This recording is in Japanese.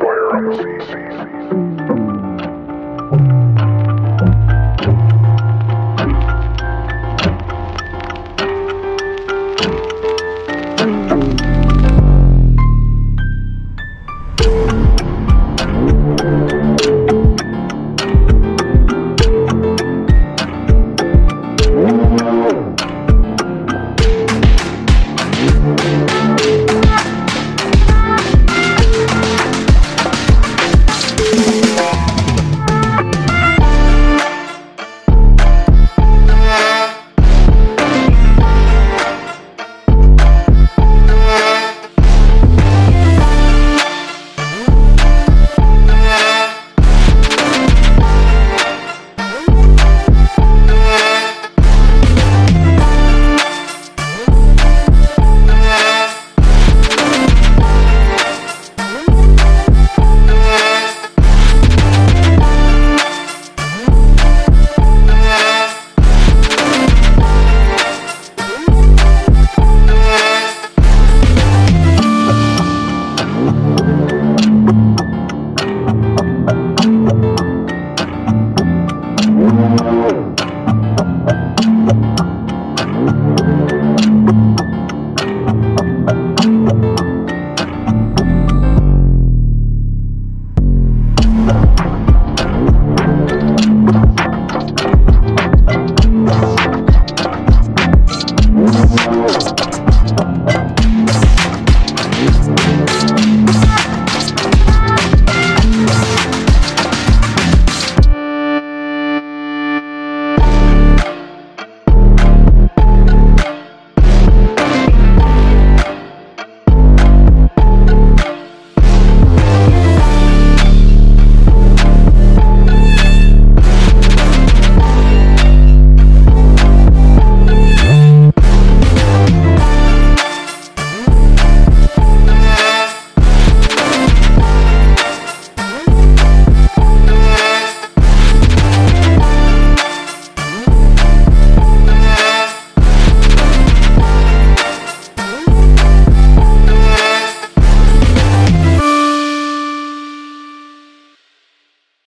Fire on the sea, sea, sea, sea. Thank